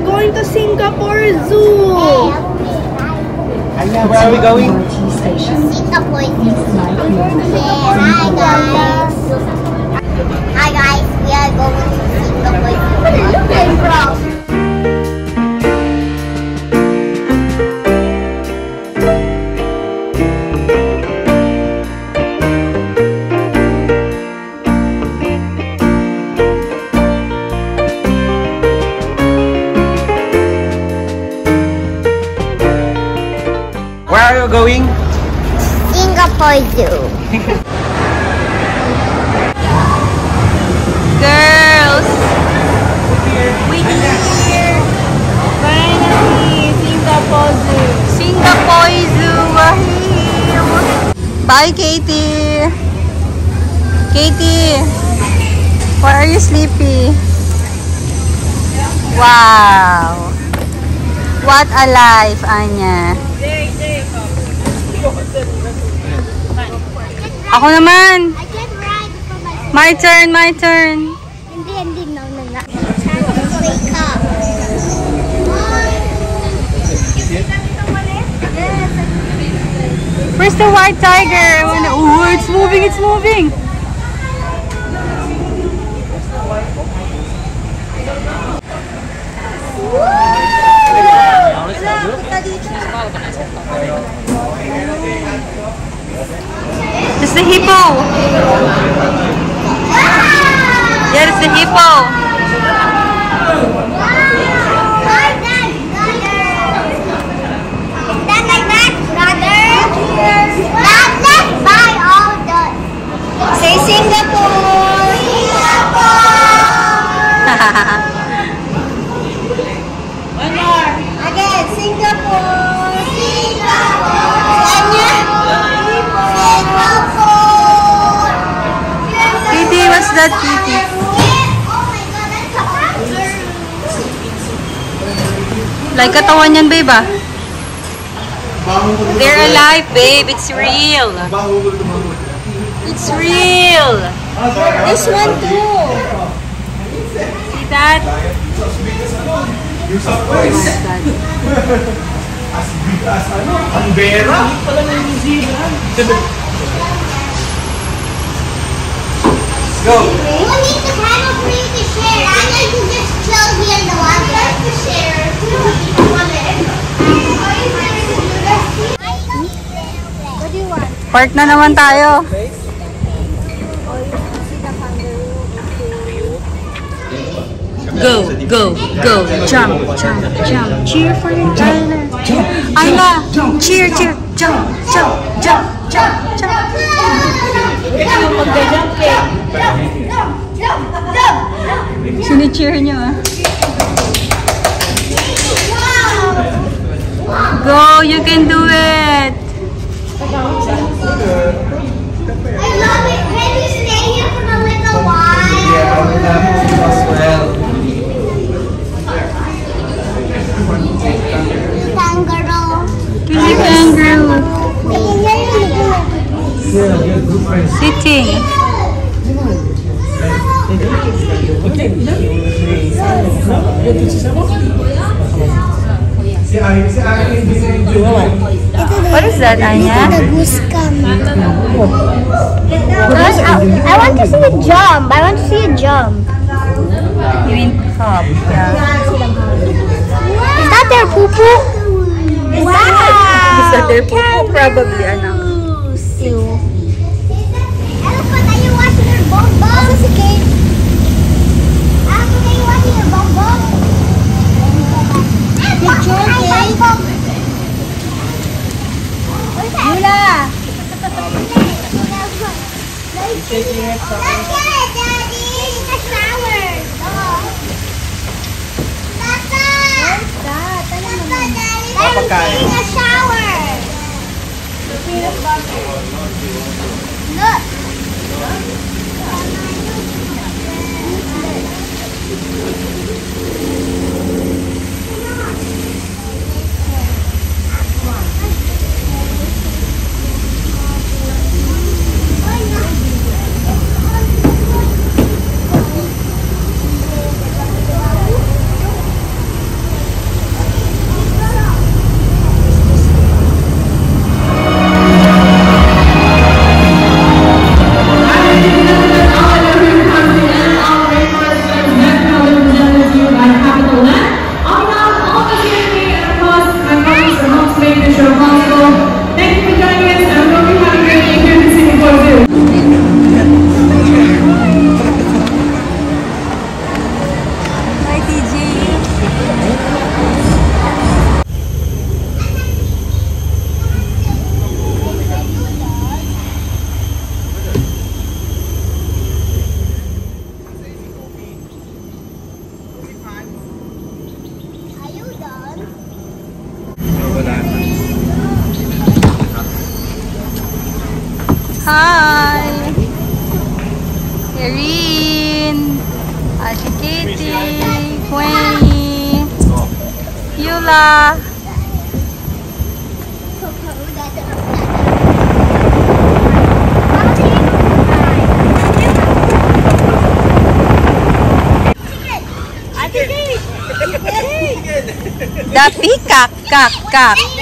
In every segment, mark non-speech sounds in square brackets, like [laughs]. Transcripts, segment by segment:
we're going to Singapore Zoo. Where are we going? Singapore. Yeah, hi guys. Hi guys, we are going to Singapore. Where Bye, Katie. Katie, why are you sleepy? Wow. What a life, Anya. Ako naman. My turn, my turn. The white tiger? Oh, it's moving, it's moving. It's the hippo. Yeah, it's the hippo. Say Singapore! Singapore! Again, Singapore! Singapore! Anya? Singapore! Kitty, what's that, Kitty? Oh my god, that's a hamster! Like katawan yan, babe, ah. They're alive, babe. It's real. It's real. This one too! See that? Ang Vera? Go! You need the panel for you to share. I know you just chill here in the water. to share. What do you want? Park na naman tayo. Go, go, go. Jump, jump, jump. Cheer for your Tyler. Ayla, cheer, cheer. Jump, jump, jump, jump, jump. Jumping jump jump Sini-cheer nyo ah. Go, you can do it. I love it. Can you stay here for a little while? Kangaroo. Sitting. What is that, Anya? The goose come. I, I want to see a jump. I want to see a jump. You mean cub? Yeah. Is that their poo poo? Is that their poo Probably, anak. chơi đi Yula Let's get it, Daddy! It's sour! Papa! Papa, Daddy! Papa, Daddy! It's sour! Look! Thank look. Hi! Erin! Ate Katie! Queenie! Yula! The peacock! Kak!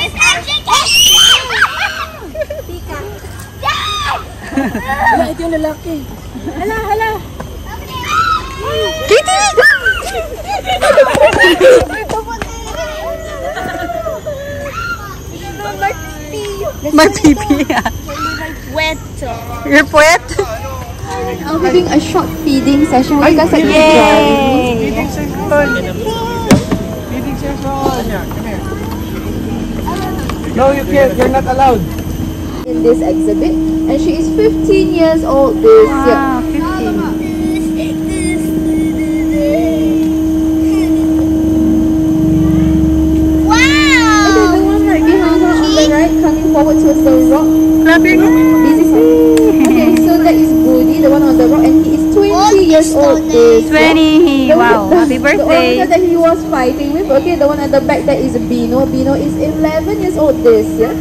Kak! Ito yung lalaki. Hala, hala. Katie! My pipi. Wet. You're wet? I'm having a short feeding session. Would you guys like to Yay! Feeding session. Feeding session. Come here. No, you can't. You're not allowed. In this exhibit, and she is 15 years old this year. Wow! Okay, the one right behind her on the right, coming forward towards the rock. Clap your This is okay. So that is Budi, the one on the rock, and he is 20 years old this 20. The Wow. Happy [laughs] The birthday. one that he was fighting with, okay, the one at the back that is Bino. Bino is 11 years old this year.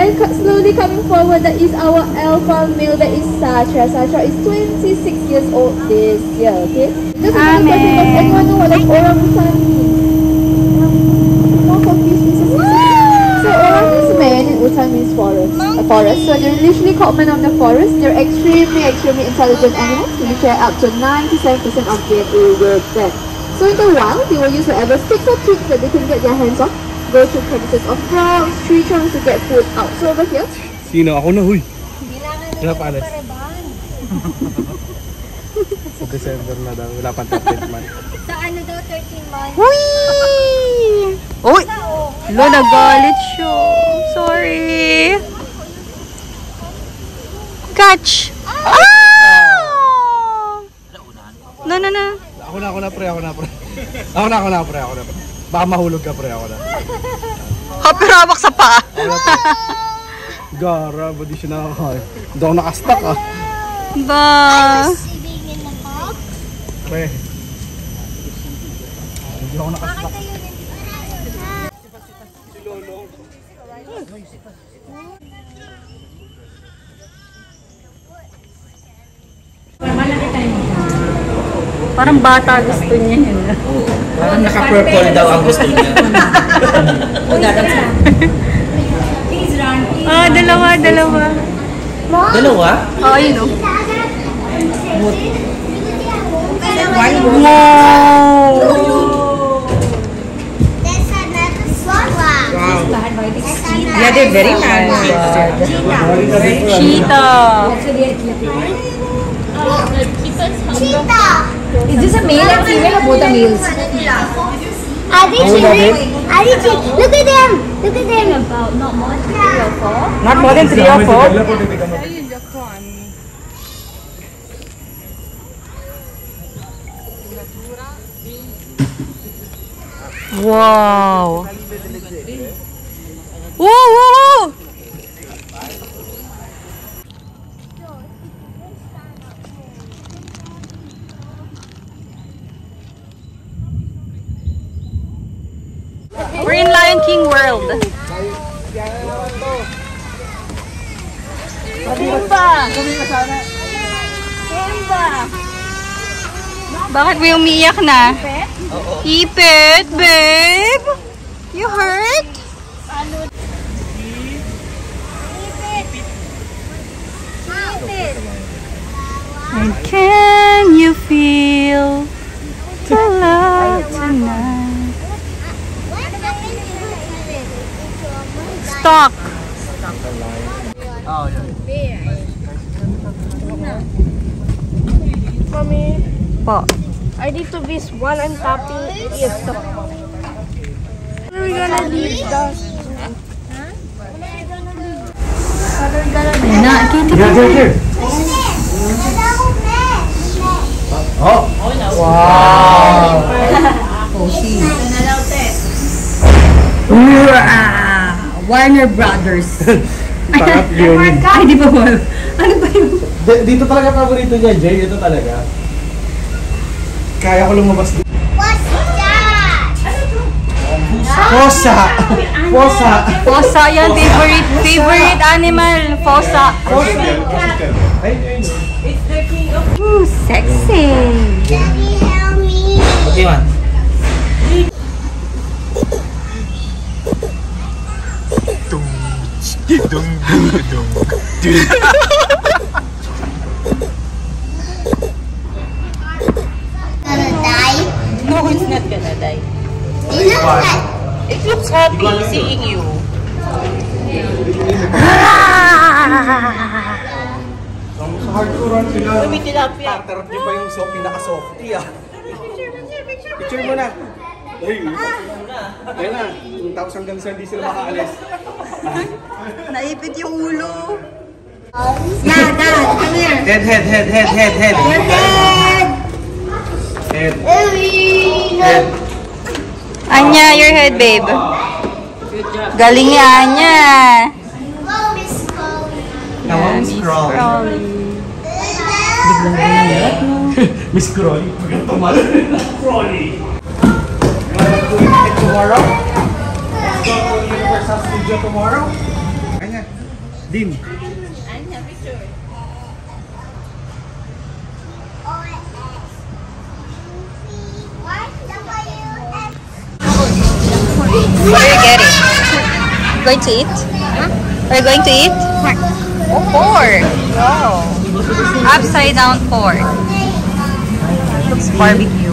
And slowly coming forward, that is our alpha male, that is Satra. Satra is 26 years old this year, okay? Just another question, does Amen. anyone know what like orangutan means? More confused pieces. So orang means man and utan means forest. A forest. So they're literally called men of the forest. They're extremely, extremely intelligent animals. They share up to 97% of DNA with them. So in the wild, they will use whatever sticks or twigs that they can get their hands on. Go to crevices of rocks, tree trunks to get food out. So over here, Sino? Ako na, huy. Wala pa alas. Sa December na daw. Wala pang top 10 man. Sa ano daw, 13 months? Uy! Uy! Lo, nagalit siya. Sorry. Catch! Ah! No, no, no. Ako na, ako na, pre. Ako na, pre. Ako na, ako na, pre. Ako na, pre. Baka mahulog ka, pre. Ako na. Hapirawak sa paa. Gara, ba di siya nakakain? Hindi ako nakastock, ah. Ba? Pre. Hindi ako nakastock. Parang bata gusto niya yun. Parang naka-purple daw ang gusto niya. [laughs] Ah, dalawa, dalawa. Dalawa? Oh, yun o. Another one. Wow. Yeah, they're very nice. Cheetah. Cheetah. Is this a male and female or both are males? Adichie, Adichie, look at them. Look at them. About not more than three or four. Not more than three or four. Wow. Woo, woo, woo. Ranking World. Simba! Simba! Bakit may umiiyak na? Ipit, babe! You hurt? Ipit! Ipit! And can you Need to miss while I'm tapping it. Where are we gonna leave the... Na, Katie. Here, here, here. Oh. Wow. Warner Brothers. [laughs] Sarap [laughs] yun. Ay, di ba? Ano ba yun? Dito talaga paborito niya, Jay. Ito talaga. Kaya ko lumabas dito. Fosa. Fosa. Fosa yang favorite, favorite animal. Fosa. Fosa. It's the king of... Ooh, sexy. Daddy, help me. Okay, man. Dung, dung, dung, dung. You know that? It looks happy seeing you. Sa hardcore sila. May tilapia. Tartarap niyo pa yung so, pinaka-softy ah. Picture mo na. Ay, Ayun na. Tapos hanggang sa hindi sila makaalis. Naipit yung ulo. Yeah, dad, come here. Head, head, head, head, head, head. Head. Head. Anya, your head, babe. Galing ni Anya. Go, Miss on, scroll. Miss Crowley. Pagka tumal. Crowley. You wanna do it tomorrow? Go to Universal Studio tomorrow? Kanya. Din. What are you getting? Going to eat? Are you going to eat? Oh, pork. Oh. Upside down pork. Looks barbecue.